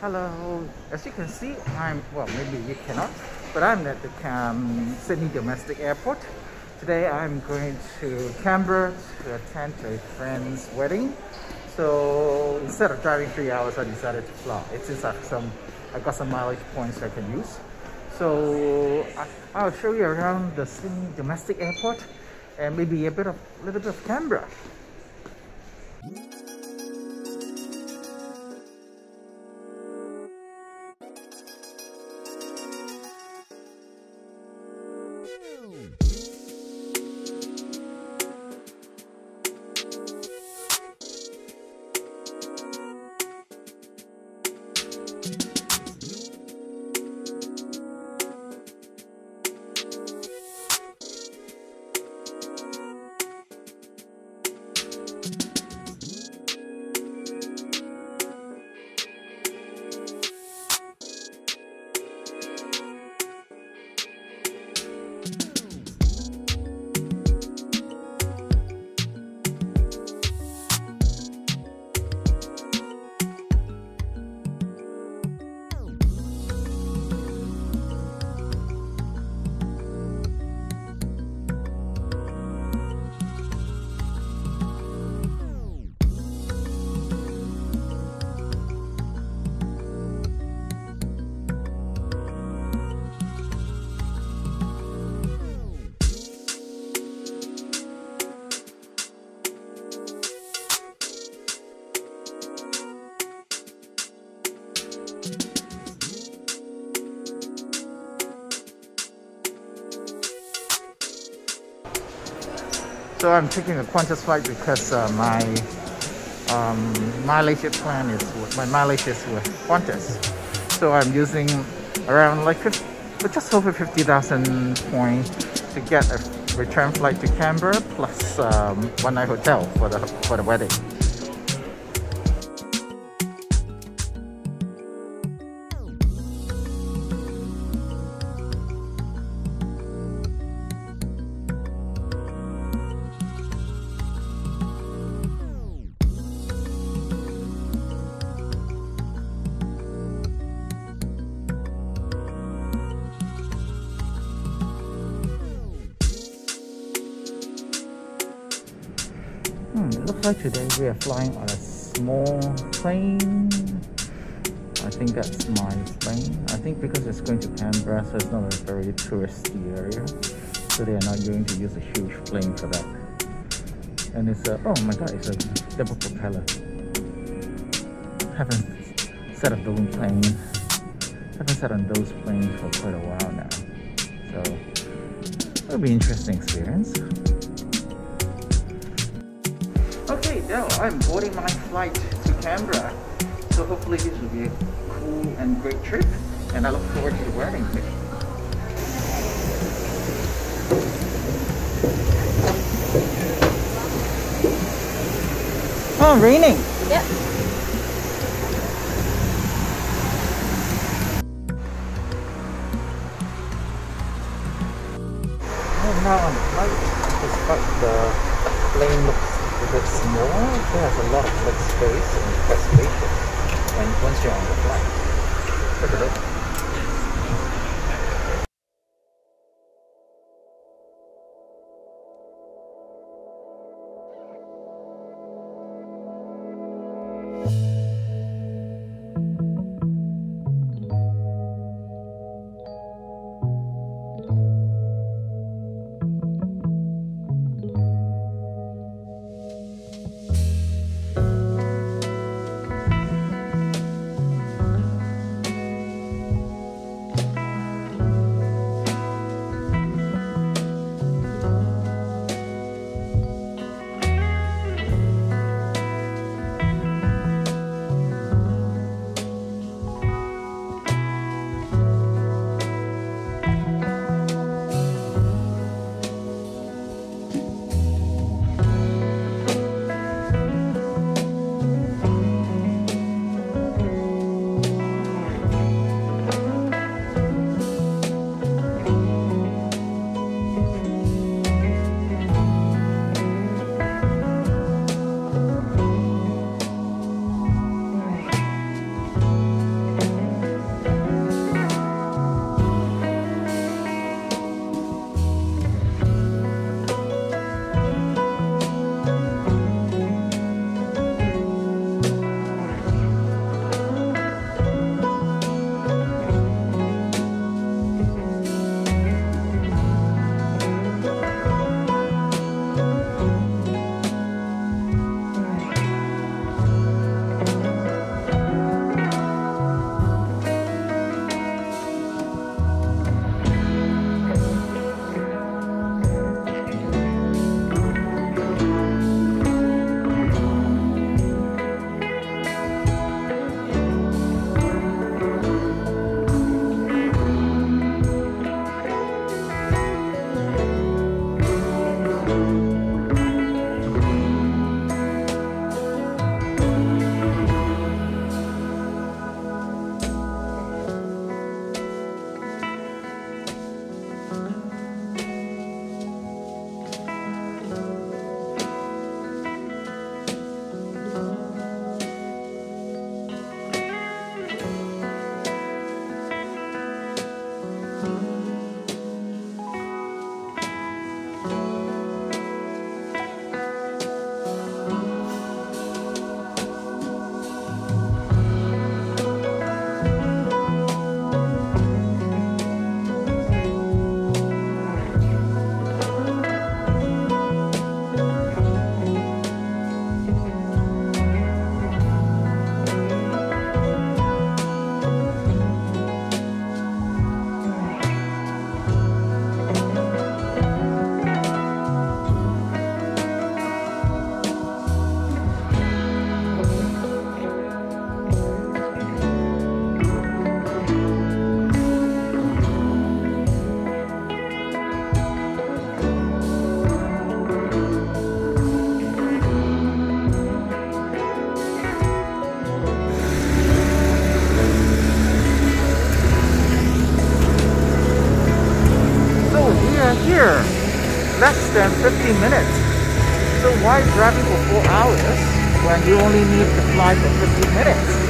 Hello, as you can see, I'm, well, maybe you cannot, but I'm at the um, Sydney Domestic Airport. Today I'm going to Canberra to attend a friend's wedding. So instead of driving three hours, I decided to fly. It's since I've some, I got some mileage points I can use. So I, will show you around the Sydney Domestic Airport and maybe a bit of, little bit of Canberra. Woo! So I'm taking a Qantas flight because uh, my um, mileage plan is my mileage is with Qantas. So I'm using around like 50, just over 50,000 points to get a return flight to Canberra plus um, one night hotel for the for the wedding. Hmm, it looks like today we are flying on a small plane. I think that's my plane. I think because it's going to Canberra, so it's not a very touristy area. So they are not going to use a huge plane for that. And it's a, oh my god, it's a double propeller. Haven't sat on those planes. Haven't sat on those planes for quite a while now. So it'll be an interesting experience. Okay, now I'm boarding my flight to Canberra. So hopefully this will be a cool and great trip. And I look forward to the wedding. Oh, raining. Yep. Oh, I'm now on the flight. Despite the plane looks a bit small, it has a lot of leg space and quite spacious. Once you're on the flight, take a look. are here. Less than 50 minutes. So why driving for 4 hours when you only need to fly for 15 minutes?